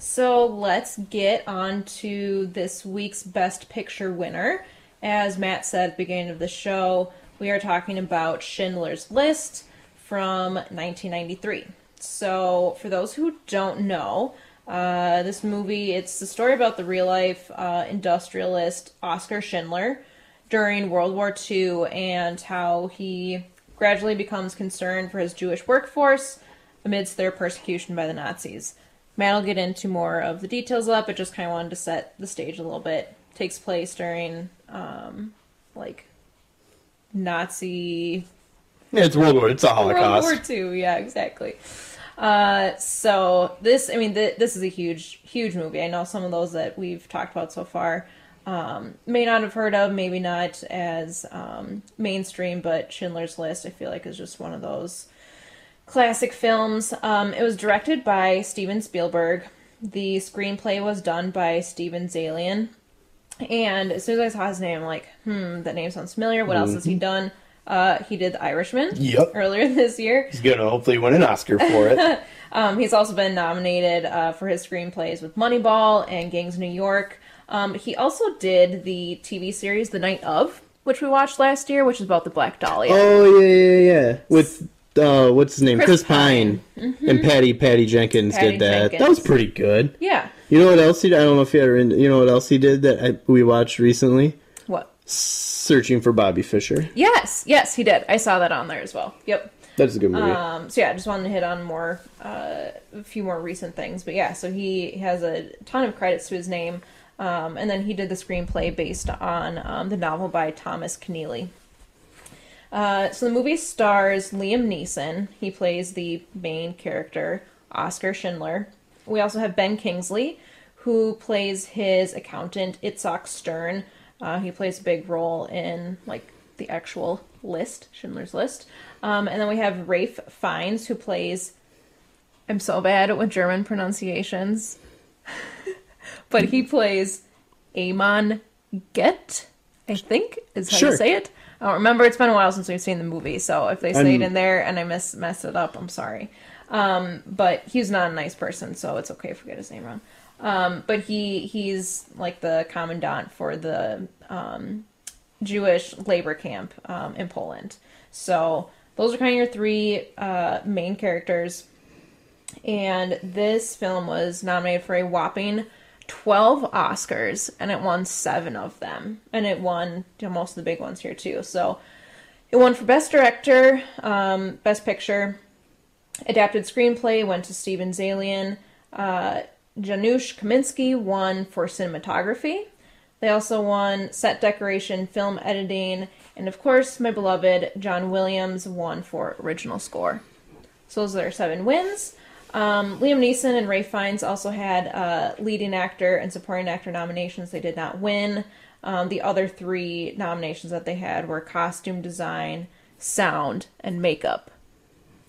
So let's get on to this week's Best Picture winner. As Matt said at the beginning of the show, we are talking about Schindler's List from 1993. So, for those who don't know, uh, this movie it's the story about the real life uh, industrialist Oskar Schindler during World War II and how he gradually becomes concerned for his Jewish workforce amidst their persecution by the Nazis. Matt will get into more of the details of that, but just kind of wanted to set the stage a little bit. takes place during um, like Nazi Yeah, it's World War. It's a Holocaust. World War II. Yeah, exactly. Uh, so this, I mean, th- this is a huge, huge movie. I know some of those that we've talked about so far um, may not have heard of, maybe not as um, mainstream, but Schindler's List, I feel like, is just one of those classic films. Um, it was directed by Steven Spielberg. The screenplay was done by Steven Zaillian. And as soon as I saw his name, I'm like, hmm, that name sounds familiar. What else has he done? Uh, he did The Irishman Yep. earlier this year. He's gonna hopefully win an Oscar for it. Um, he's also been nominated uh, for his screenplays with Moneyball and Gangs of New York. Um, he also did the TV series The Night of, which we watched last year, which is about the Black Dahlia. oh yeah, yeah, yeah. With uh, what's his name? Chris Chris, Pine, and Patty Patty Jenkins Patty did that. Jenkins. That was pretty good. Yeah. You know what else he? did? I don't know if you ever. You know what else he did that I, we watched recently? What? Searching for Bobby Fischer. Yes, yes, he did. I saw that on there as well. Yep. That's a good movie. Um, so yeah, I just wanted to hit on more, uh, a few more recent things. But yeah, so he has a ton of credits to his name, um, and then he did the screenplay based on um, the novel by Thomas Keneally. Uh, so the movie stars Liam Neeson. He plays the main character, Oskar Schindler. We also have Ben Kingsley, who plays his accountant Itzhak Stern. Uh, he plays a big role in like the actual list, Schindler's List. Um, and then we have Ralph Fiennes, who plays. I'm so bad with German pronunciations, but he plays Amon Get. I think is how you say it. I don't remember. It's been a while since we've seen the movie, so if they say it in there and I miss mess it up, I'm sorry. Um, but he's not a nice person, so it's okay if we get his name wrong. Um, but he he's like the commandant for the um, Jewish labor camp um, in Poland. So those are kind of your three uh, main characters. And this film was nominated for a whopping 12 Oscars, and it won seven of them. And it won you know, most of the big ones here, too. So it won for Best Director, um, Best Picture, Adapted Screenplay went to Steven Zaillian. Uh, Janusz Kaminski won for cinematography. They also won set decoration, film editing, and of course, my beloved John Williams won for original score. So those are seven wins. Um, Liam Neeson and Ray Fiennes also had uh, leading actor and supporting actor nominations. They did not win. Um, the other three nominations that they had were costume design, sound, and makeup.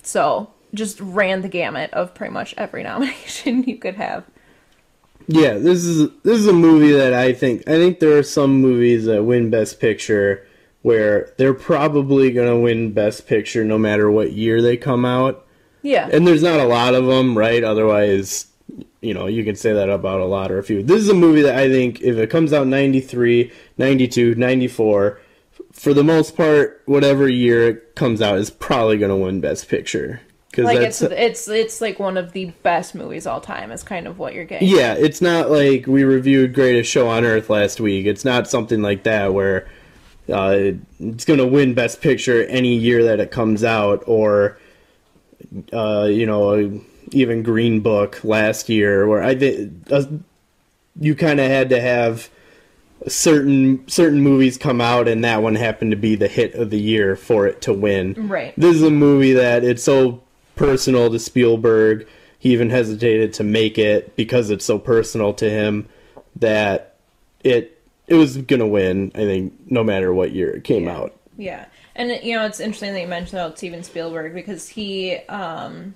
So just ran the gamut of pretty much every nomination you could have. Yeah, this is this is a movie that I think I think there are some movies that win Best Picture where they're probably gonna win Best Picture no matter what year they come out, Yeah. and there's not a lot of them, right? Otherwise, you know, you can say that about a lot or a few. This is a movie that I think if it comes out 93, 92, 94, for the most part, whatever year it comes out is probably gonna win Best Picture. Because like it's it's it's like one of the best movies all time. Is kind of what you're getting. Yeah, it's not like we reviewed Greatest Show on Earth last week. It's not something like that where uh, it's going to win Best Picture any year that it comes out, or uh, you know, even Green Book last year, where I think uh, you kind of had to have certain certain movies come out, and that one happened to be the hit of the year for it to win. Right. This is a movie that it's so personal to Spielberg. He even hesitated to make it because it's so personal to him that it it was gonna win. I think no matter what year it came Yeah. out. Yeah, and you know it's interesting that you mentioned about Steven Spielberg because he, um,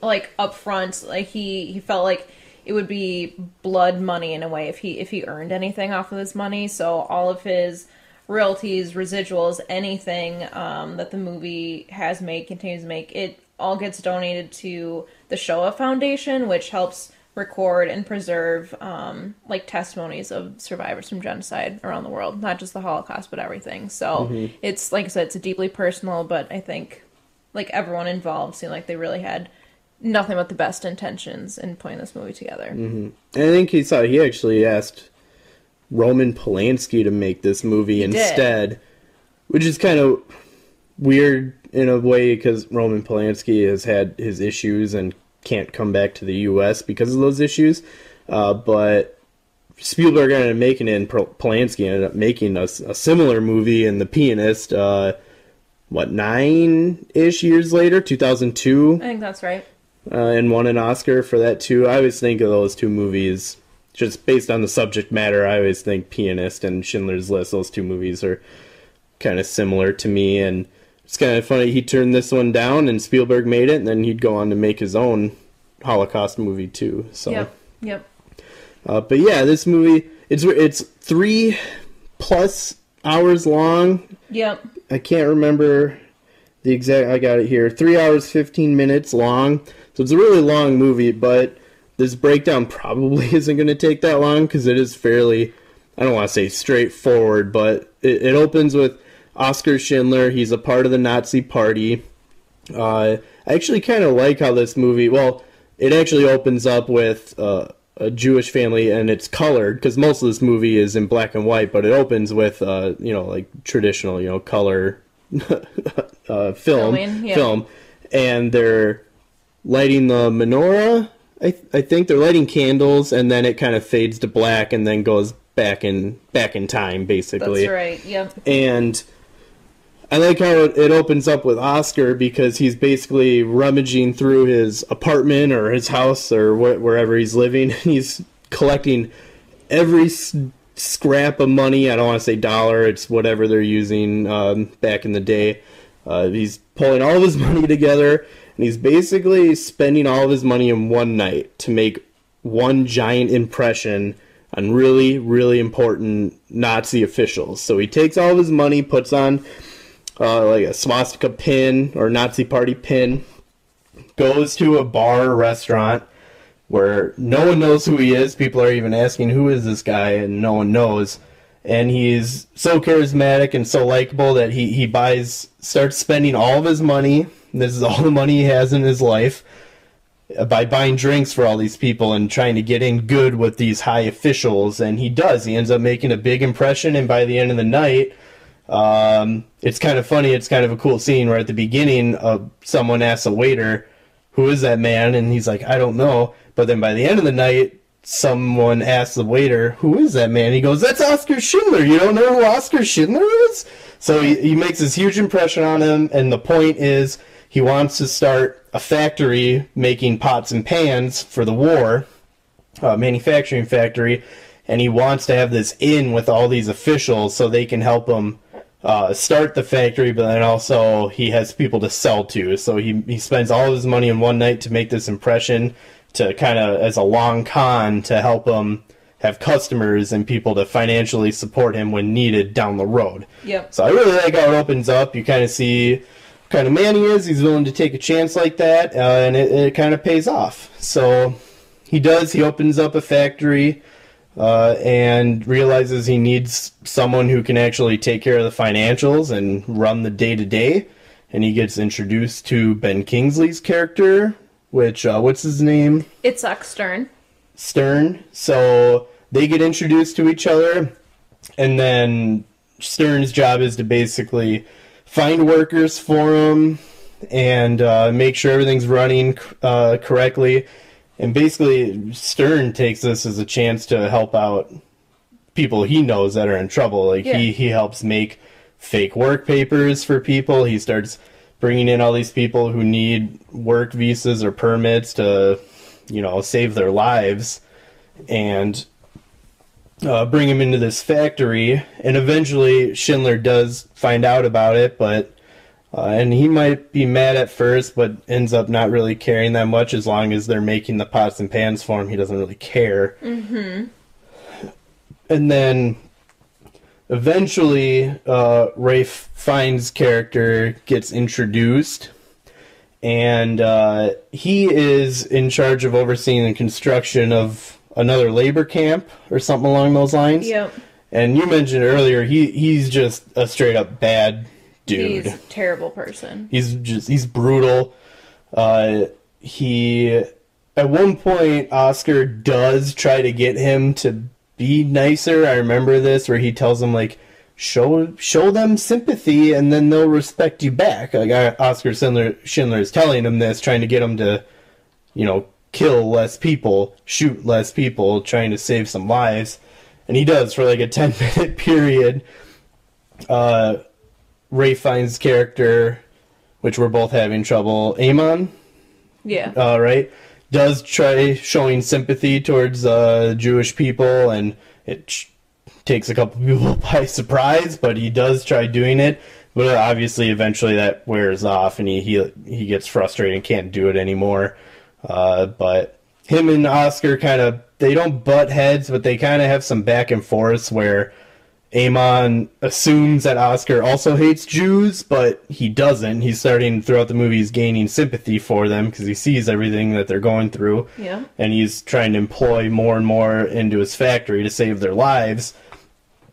like up front, like he he felt like it would be blood money in a way if he if he earned anything off of this money. So all of his royalties, residuals, anything um, that the movie has made, continues to make, it all gets donated to the Shoah Foundation, which helps record and preserve um, like testimonies of survivors from genocide around the world, not just the Holocaust, but everything. So Mm-hmm. it's like I said, it's a deeply personal, but I think like everyone involved seemed like they really had nothing but the best intentions in putting this movie together. And I think he saw he actually asked Roman Polanski to make this movie did. instead, which is kind of weird in a way because Roman Polanski has had his issues and can't come back to the U.S. because of those issues. Uh, but Spielberg ended up making it, and Polanski ended up making a similar movie in The Pianist. Uh, what nine ish years later, two thousand two I think that's right. uh, and won an Oscar for that too. I always think of those two movies just based on the subject matter. I always think Pianist and Schindler's List. Those two movies are kind of similar to me, and it's kind of funny. He turned this one down, and Spielberg made it, and then he'd go on to make his own Holocaust movie too. So, Yep. Yep. uh, but yeah, this movie it's it's three plus hours long. Yep. I can't remember the exact. I got it here. Three hours fifteen minutes long. So it's a really long movie, but this breakdown probably isn't going to take that long because it is fairly. I don't want to say straightforward, but it, it opens with Oskar Schindler. He's a part of the Nazi Party. Uh, I actually kind of like how this movie. Well, it actually opens up with uh, a Jewish family, and it's colored because most of this movie is in black and white. But it opens with uh, you know like traditional you know color uh, film Filming, yeah. film, and they're lighting the menorah. I th- I think they're lighting candles, and then it kind of fades to black, and then goes back in back in time basically That's right. Yep. and I like how it, opens up with Oskar because he's basically rummaging through his apartment or his house or wh- wherever he's living. And he's collecting every s- scrap of money. I don't want to say dollar; it's whatever they're using um, back in the day. Uh, he's pulling all of his money together, and he's basically spending all of his money in one night to make one giant impression on really, really important Nazi officials. So he takes all of his money, puts on uh, like a swastika pin or Nazi party pin, goes to a bar or restaurant where no one knows who he is. People are even asking, who is this guy? And no one knows. And he's so charismatic and so likable that he, he buys, starts spending all of his money. This is all the money he has in his life uh, by buying drinks for all these people and trying to get in good with these high officials. And he does. He ends up making a big impression. And by the end of the night, um, it's kind of funny. It's kind of a cool scene where at the beginning, uh, someone asks a waiter, "Who is that man?" And he's like, "I don't know." But then by the end of the night, someone asks the waiter, "Who is that man?" He goes, "That's Oskar Schindler. You don't know who Oskar Schindler is?" So he, he makes this huge impression on him, and the point is he wants to start a factory making pots and pans for the war, a manufacturing factory, and he wants to have this in with all these officials so they can help him uh, start the factory, but then also he has people to sell to. So he, he spends all of his money in one night to make this impression to kind of as a long con to help him have customers and people to financially support him when needed down the road. Yep. So I really like how it opens up. You kind of see what kind of man he is. He's willing to take a chance like that, uh, and it, it kind of pays off. So he does. He opens up a factory uh, and realizes he needs someone who can actually take care of the financials and run the day to day. And he gets introduced to Ben Kingsley's character, which uh, what's his name? Itzhak Stern. Stern. So they get introduced to each other, and then Stern's job is to basically find workers for him and uh, make sure everything's running uh, correctly. And basically, Stern takes this as a chance to help out people he knows that are in trouble. Like Yeah. he he helps make fake work papers for people. He starts bringing in all these people who need work visas or permits to, you know, save their lives, and uh, bring him into this factory. And eventually, Schindler does find out about it, but. Uh, and he might be mad at first, but ends up not really caring that much as long as they're making the pots and pans for him. He doesn't really care. Mm-hmm. And then eventually, uh, Ralph Fiennes' character gets introduced, and uh, he is in charge of overseeing the construction of another labor camp or something along those lines. Yep. And you mentioned earlier he he's just a straight up bad dude. He's a terrible person. He's just he's brutal. Uh, he at one point Oskar does try to get him to be nicer. I remember this where he tells him like show show them sympathy and then they'll respect you back. Like I, Oskar Schindler Schindler is telling him this, trying to get him to you know kill less people, shoot less people, trying to save some lives. And he does for like a 10 minute period. Uh, Ray Fiennes' character, which we're both having trouble, Amon, Yeah. uh, right, does try showing sympathy towards uh, Jewish people, and it sh- takes a couple people by surprise, but he does try doing it. But obviously, eventually that wears off, and he he, he gets frustrated and can't do it anymore. Uh, but him and Oskar kind of they don't butt heads, but they kind of have some back and forths where Amon assumes that Oskar also hates Jews, but he doesn't. He's starting throughout the movie, he's gaining sympathy for them because he sees everything that they're going through. Yeah. And he's trying to employ more and more into his factory to save their lives.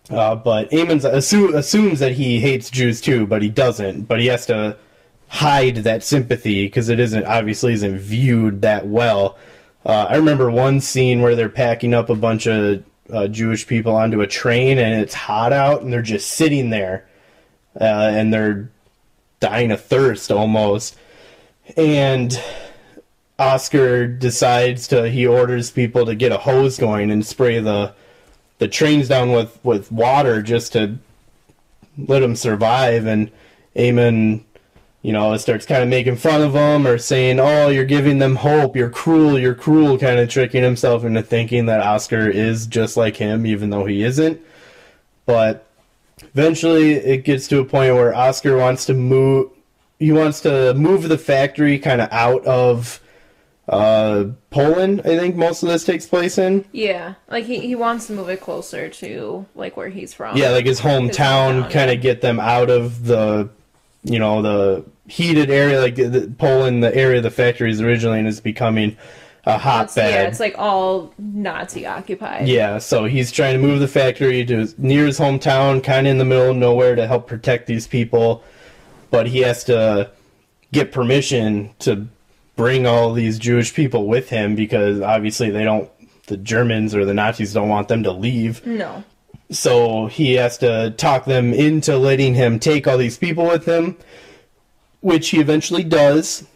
Uh, but Amon assu- assumes that he hates Jews too, but he doesn't. But he has to hide that sympathy because it isn't obviously isn't viewed that well. Uh, I remember one scene where they're packing up a bunch of uh, Jewish people onto a train and it's hot out and they're just sitting there uh, and they're dying of thirst almost. And Oskar decides to he orders people to get a hose going and spray the the trains down with with water just to let them survive and Amon you know it starts kind of making fun of them or saying oh you're giving them hope you're cruel you're cruel kind of tricking himself into thinking that Oskar is just like him even though he isn't but eventually it gets to a point where Oskar wants to move he wants to move the factory kind of out of uh, Poland I think most of this takes place in Yeah. Like he, he wants to move it closer to like where he's from. Yeah, like his hometown, hometown, kind of get them out of the, you know, the heated area, like the, Poland, the area the factory is originally, and is becoming a hotbed. yeah, it's like all Nazi occupied. Yeah, so he's trying to move the factory to his, near his hometown, kind of in the middle of nowhere to help protect these people, but he has to get permission to bring all these Jewish people with him because obviously they don't, the Germans or the Nazis don't want them to leave. No. So he has to talk them into letting him take all these people with him, which he eventually does.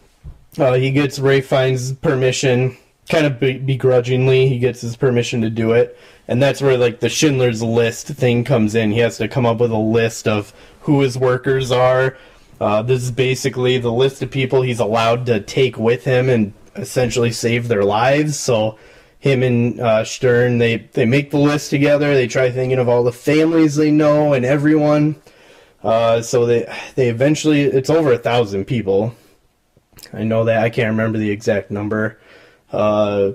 Uh, he gets Ray Fiennes' permission, kind of be- begrudgingly. He gets his permission to do it, and that's where like the Schindler's List thing comes in. He has to come up with a list of who his workers are. Uh, this is basically the list of people he's allowed to take with him and essentially save their lives. So him and uh, Stern, they they make the list together. They try thinking of all the families they know and everyone. Uh, so they they eventually it's over a thousand people. I know that I can't remember the exact number, uh,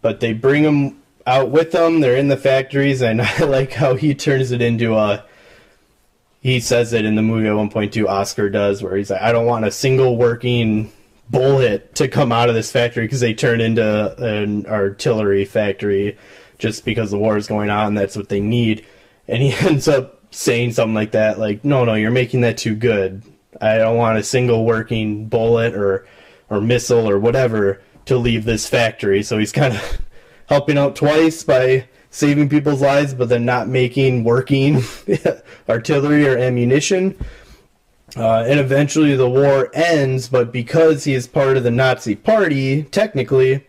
but they bring them out with them. They're in the factories, and I like how he turns it into a. He says it in the movie at one point too. Oskar does, where he's like, "I don't want a single working bullet to come out of this factory because they turn into an artillery factory just because the war is going on. That's what they need." And he ends up saying something like that, like, "No, no, you're making that too good. I don't want a single working bullet or or missile or whatever to leave this factory." So he's kind of helping out twice by saving people's lives, but then not making working artillery or ammunition. Uh, and eventually the war ends, but because he is part of the Nazi party, technically,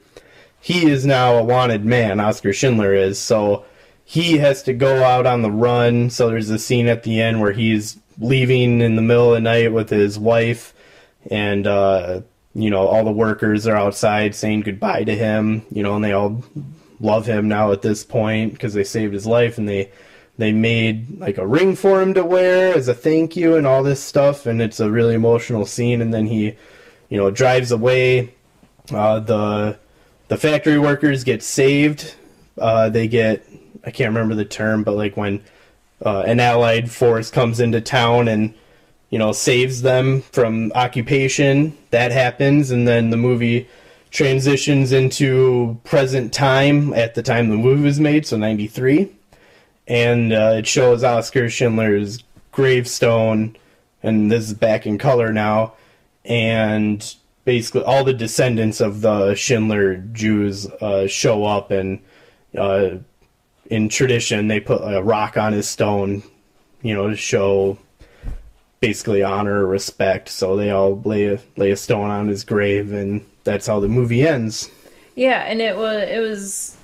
he is now a wanted man. Oskar Schindler is. So he has to go out on the run. So there's a scene at the end where he's leaving in the middle of the night with his wife, and, uh, you know, all the workers are outside saying goodbye to him, you know, and they all love him now at this point because they saved his life and they they made like a ring for him to wear as a thank you and all this stuff and it's a really emotional scene and then he you know drives away uh, the the factory workers get saved uh, they get i can't remember the term but like when uh, an allied force comes into town and you know, saves them from occupation. That happens, and then the movie transitions into present time at the time the movie was made, so 93. And uh, it shows Oskar Schindler's gravestone, and this is back in color now. And basically, all the descendants of the Schindler Jews uh, show up, and uh, in tradition, they put a rock on his stone, you know, to show basically honor, or respect. So they all lay a, lay a stone on his grave, and that's how the movie ends. Yeah, and it was it was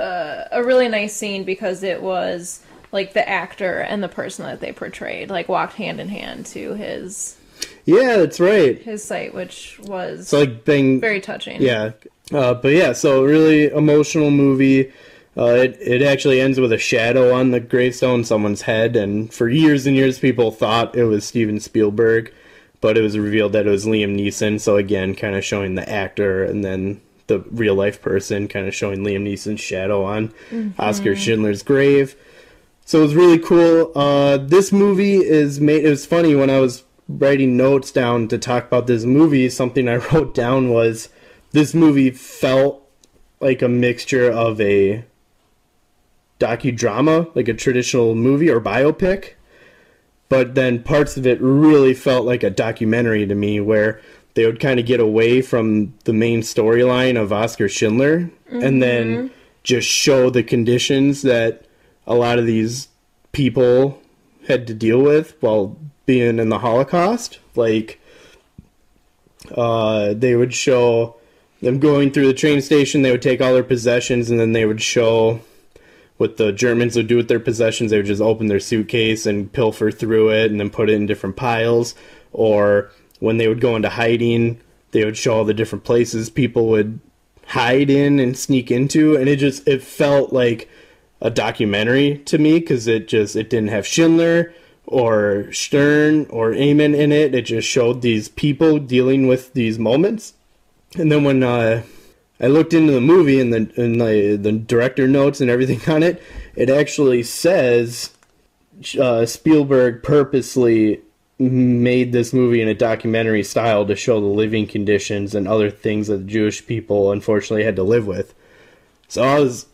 uh, a really nice scene because it was like the actor and the person that they portrayed like walked hand in hand to his Yeah, that's right. his site, which was It's like being very touching. Yeah, uh, but yeah, so really emotional movie. Uh, it it actually ends with a shadow on the gravestone, someone's head, and for years and years, people thought it was Steven Spielberg, but it was revealed that it was Liam Neeson. So again, kind of showing the actor, and then the real life person, kind of showing Liam Neeson's shadow on Oskar Schindler's grave. So it was really cool. Uh, this movie is made. It was funny when I was writing notes down to talk about this movie. Something I wrote down was this movie felt like a mixture of a docudrama, like a traditional movie or biopic, but then parts of it really felt like a documentary to me, where they would kind of get away from the main storyline of Oskar Schindler and then just show the conditions that a lot of these people had to deal with while being in the Holocaust. Like, uh, they would show them going through the train station, they would take all their possessions, and then they would show what the Germans would do with their possessions. They would just open their suitcase and pilfer through it and then put it in different piles. Or when they would go into hiding, they would show all the different places people would hide in and sneak into. And it just, it felt like a documentary to me because it just, it didn't have Schindler or Stern or Amon in it. It just showed these people dealing with these moments. And then when uh, I looked into the movie and the and the, the director notes and everything on it, it actually says uh, Spielberg purposely made this movie in a documentary style to show the living conditions and other things that the Jewish people unfortunately had to live with. So I was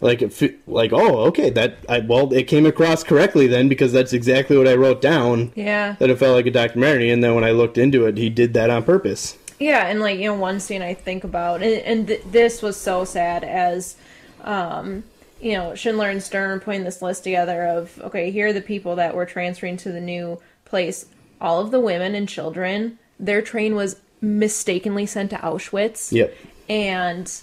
like, like, oh, okay, that I well, it came across correctly then because that's exactly what I wrote down. Yeah. That it felt like a documentary, and then when I looked into it, he did that on purpose. Yeah, and like you know, one scene I think about, and, and th- this was so sad as, um, you know, Schindler and Stern putting this list together of okay, here are the people that were transferring to the new place. All of the women and children, their train was mistakenly sent to Auschwitz. Yep. and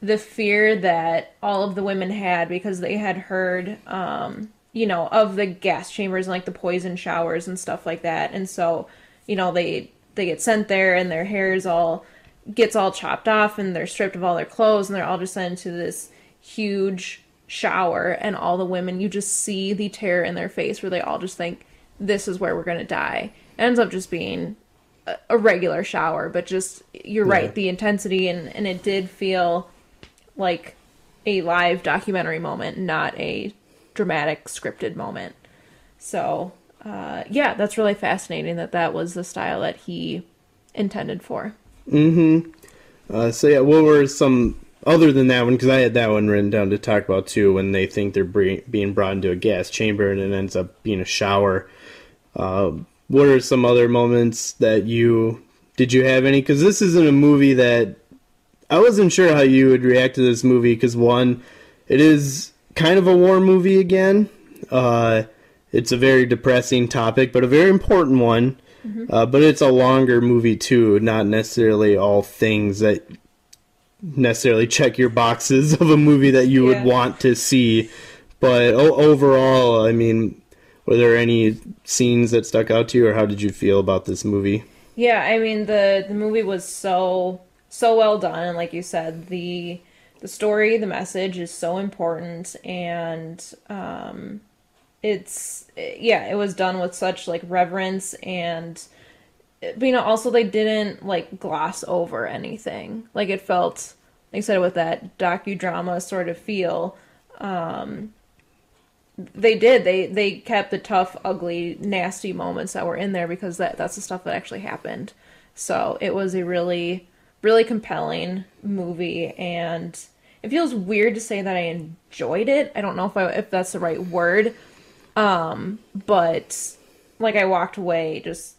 the fear that all of the women had because they had heard um you know of the gas chambers and like the poison showers and stuff like that and so you know they they get sent there and their hair is all gets all chopped off and they're stripped of all their clothes and they're all just sent into this huge shower and all the women you just see the terror in their face where they all just think this is where we're going to die it ends up just being a- a regular shower but just you're Yeah. right the intensity and and it did feel like a live documentary moment not a dramatic scripted moment so uh, yeah that's really fascinating that that was the style that he intended for Uh, so yeah, what were some other than that one? Because I had that one written down to talk about too. When they think they're bre- being brought into a gas chamber and it ends up being a shower. Uh, what are some other moments that you did you have any? Because this isn't a movie that I wasn't sure how you would react to this movie. Because one, it is kind of a war movie again. Uh, it's a very depressing topic, but a very important one. Uh, but it's a longer movie too, not necessarily all things that necessarily check your boxes of a movie that you Yeah. would want to see. But o- overall, I mean, were there any scenes that stuck out to you, or how did you feel about this movie? Yeah, I mean the the movie was so so well done, and like you said, the the story, the message is so important, and um, it's yeah, it was done with such like reverence and. You know, also they didn't like gloss over anything. Like it felt, like I said, with that docudrama sort of feel. Um, they did. They they kept the tough, ugly, nasty moments that were in there because that that's the stuff that actually happened. So it was a really really compelling movie and it feels weird to say that I enjoyed it. I don't know if I if that's the right word. Um, but like I walked away just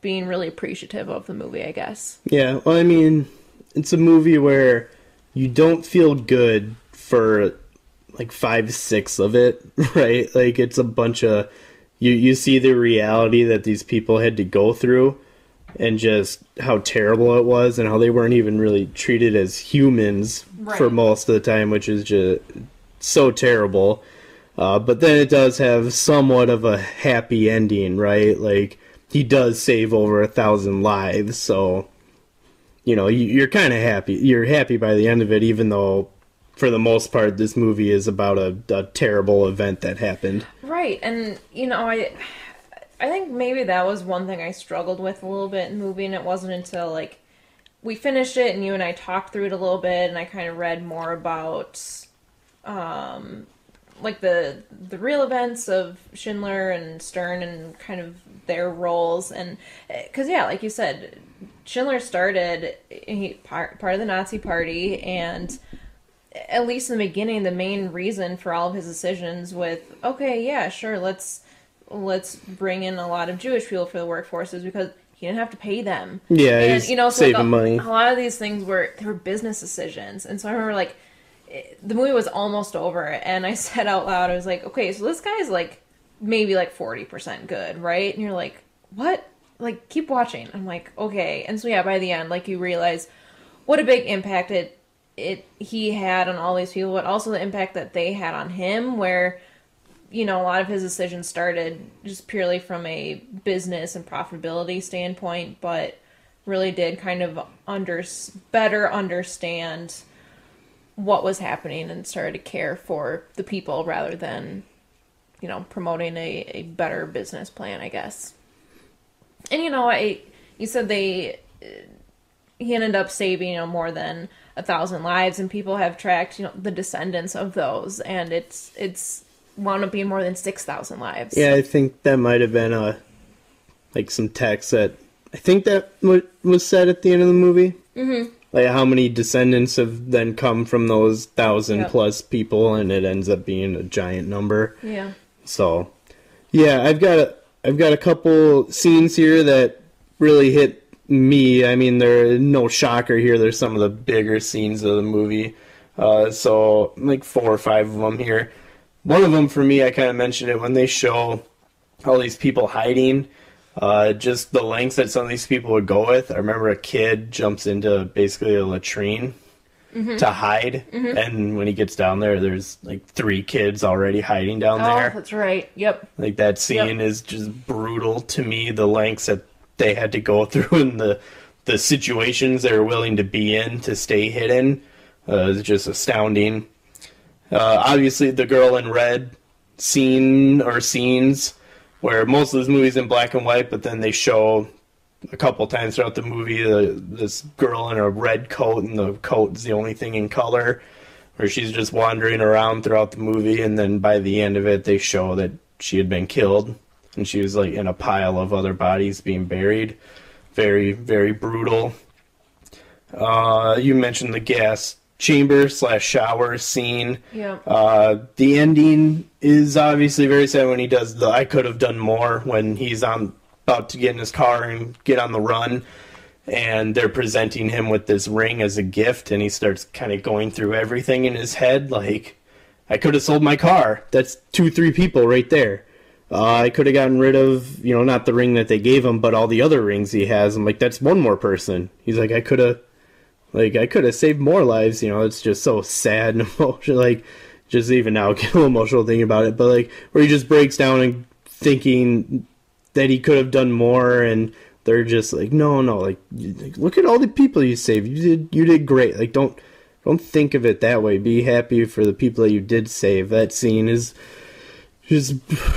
being really appreciative of the movie, I guess. Yeah, well, I mean, it's a movie where you don't feel good for like five, six of it, right? Like it's a bunch of you. You see the reality that these people had to go through, and just how terrible it was, and how they weren't even really treated as humans Right. for most of the time, which is just so terrible. Uh, but then it does have somewhat of a happy ending, right? Like he does save over a thousand lives, so you know you, you're kind of happy. You're happy by the end of it, even though for the most part this movie is about a, a terrible event that happened. Right, and you know, I I think maybe that was one thing I struggled with a little bit in the movie, and it wasn't until like we finished it and you and I talked through it a little bit, and I kind of read more about um like the the real events of Schindler and Stern and kind of their roles and because yeah, like you said, Schindler started he part part of the Nazi Party and at least in the beginning, the main reason for all of his decisions with, okay, yeah, sure, let's let's bring in a lot of Jewish people for the workforce is because he didn't have to pay them. Yeah, and you know, so saving like, a, money. A lot of these things were they were business decisions, and so I remember like it- the movie was almost over, and I said out loud, I was like, okay, so this guy's like maybe like forty percent good, right? And you're like, what? Like, keep watching. I'm like, okay, and so yeah, by the end, like you realize what a big impact it it he had on all these people, but also the impact that they had on him, where you know a lot of his decisions started just purely from a business and profitability standpoint, but really did kind of under better understand what was happening and started to care for the people rather than you know promoting a, a better business plan, I guess. And you know, I you said they uh, he ended up saving you know more than a thousand lives and people have tracked you know the descendants of those and it's it's wound up being more than six thousand lives Yeah, I think that might have been a like some text that I think that wa- was said at the end of the movie. Mm-hmm. Like how many descendants have then come from those thousand Yep. plus people, and it ends up being a giant number. yeah So, yeah, I've got a, I've got a couple scenes here that really hit me. I mean, there no shocker here. There's some of the bigger scenes of the movie. Uh, so like four or five of them here. One of them for me, I kind of mentioned it when they show all these people hiding. Uh, just the lengths that some of these people would go with. I remember a kid jumps into basically a latrine to hide, and when he gets down there, there's like three kids already hiding down oh there. that's right yep Like that scene is just brutal to me. The lengths that they had to go through and the the situations they were willing to be in to stay hidden uh, is just astounding. Uh, obviously, the girl in red scene or scenes where most of this movie's in black and white, but then they show a couple times throughout the movie uh, this girl in a red coat, and the coat is the only thing in color where she's just wandering around throughout the movie and then by the end of it they show that she had been killed and she was like in a pile of other bodies being buried. Very very brutal. Uh you mentioned the gas chamber slash shower scene. Yeah uh the ending is obviously very sad when he does the i could have done more when he's on about to get in his car and get on the run. And they're presenting him with this ring as a gift and he starts kind of going through everything in his head like i could have sold my car. That's two three people right there uh, i could have gotten rid of you know not the ring that they gave him but all the other rings he has. I'm like that's one more person. He's like i could have like i could have saved more lives you know it's just so sad and emotional like just even now get a little emotional thinking about it but like where he just breaks down and thinking that he could have done more and they're just like no no like, like, look at all the people you saved. You did you did great. Like don't don't think of it that way. Be happy for the people that you did save. That scene is just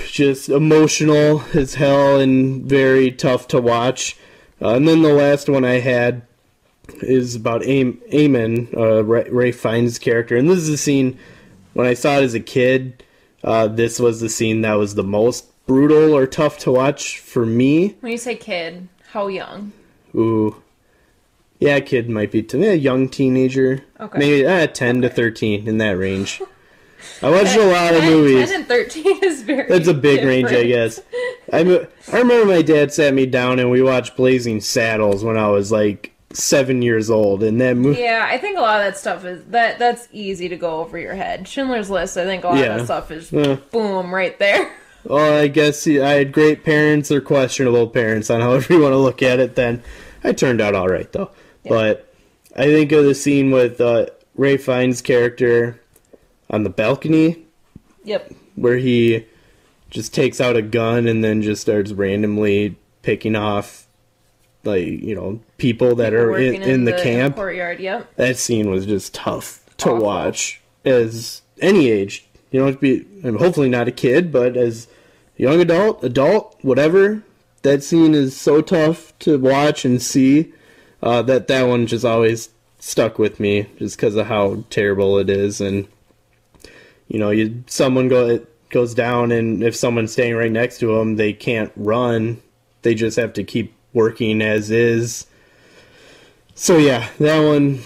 just emotional as hell and very tough to watch uh, and then the last one i had is about Am- Amon, uh, Ray, Ray Fiennes' character, and this is a scene when I saw it as a kid. uh, this was the scene that was the most brutal or tough to watch for me. When you say kid, how young? Ooh. Yeah, kid might be to me a young teenager. Okay. Maybe uh, 10 to 13 in that range. I watched a lot of movies. 10 and 13 is very That's a big range, I guess. I I remember my dad sat me down and we watched Blazing Saddles when I was like seven years old, and that movie. Yeah, I think a lot of that stuff is that that's easy to go over your head. Schindler's List, I think a lot Yeah. of that stuff is Uh. boom right there. Well, I guess I had great parents or questionable parents on however you want to look at it. Then I turned out all right though. But I think of the scene with uh, Ray Fiennes' character on the balcony Yep. where he just takes out a gun and then just starts randomly picking off like you know people that are in, Working in, the, camp. courtyard. Yep. that scene was just tough to Awful. watch as any age. You don't have to be, and hopefully not a kid, but as a young adult, adult, whatever. That scene is so tough to watch and see uh, that that one just always stuck with me, just because of how terrible it is. And you know, you someone go goes down, and if someone's staying right next to them, they can't run. They just have to keep working as is. So yeah, that one,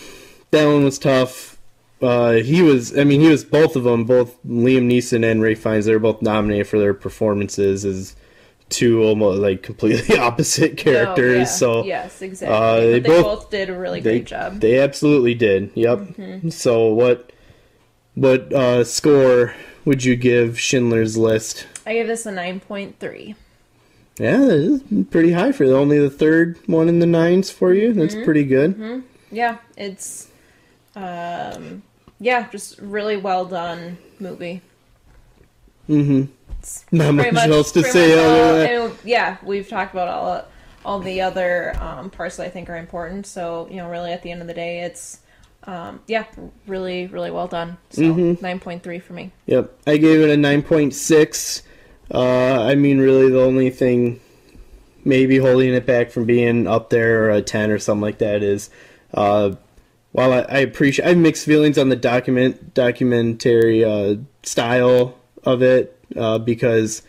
that one was tough. Uh, he was, I mean, he was both of them, both Liam Neeson and Ray Fiennes. They were both nominated for their performances as two almost like completely opposite characters. Oh, yeah. So yes, exactly. uh, they they, both- both, did a really they great job. they absolutely did. Yep. Mm-hmm. So what what uh, score would you give Schindler's List? I give this a nine point three. Yeah, that is pretty high for only the third one in the nines for you. That's Mm-hmm. pretty good. Yeah, it's um yeah, just really well done movie. Mm-hmm. Not much, Pretty else to say much other all- than and, yeah, we've talked about all all the other um, parts that I think are important. So you know, really at the end of the day, it's um, yeah, really really well done. So Mm-hmm. point three for me. Yep, I gave it a nine point six. Uh, I mean, really, the only thing maybe holding it back from being up there or a ten or something like that is, uh, while I, I appreciate, I have mixed feelings on the document documentary uh, style of it uh, because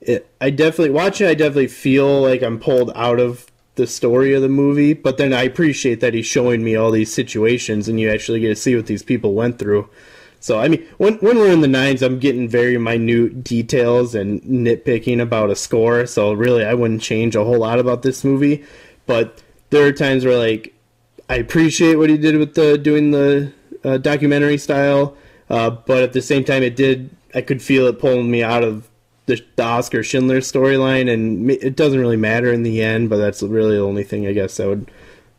it, I definitely watch it. I definitely feel like I'm pulled out of the story of the movie, but then I appreciate that he's showing me all these situations, and you actually get to see what these people went through. So I mean, when when we're in the nines, I'm getting very minute details and nitpicking about a score. So really, I wouldn't change a whole lot about this movie. But there are times where like I appreciate what he did with the doing the uh, documentary style, uh, but at the same time, it did. I could feel it pulling me out of the, the Oskar Schindler storyline, and it doesn't really matter in the end. But that's really the only thing I guess that would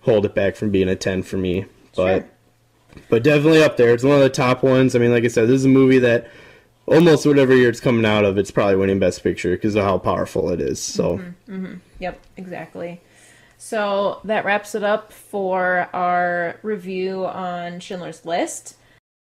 hold it back from being a ten for me. But Sure. but definitely up there. It's one of the top ones. I mean, like I said, this is a movie that almost whatever year it's coming out of, it's probably winning Best Picture because of how powerful it is. So. Mm-hmm. Mm-hmm. Yep, exactly. So that wraps it up for our review on Schindler's List.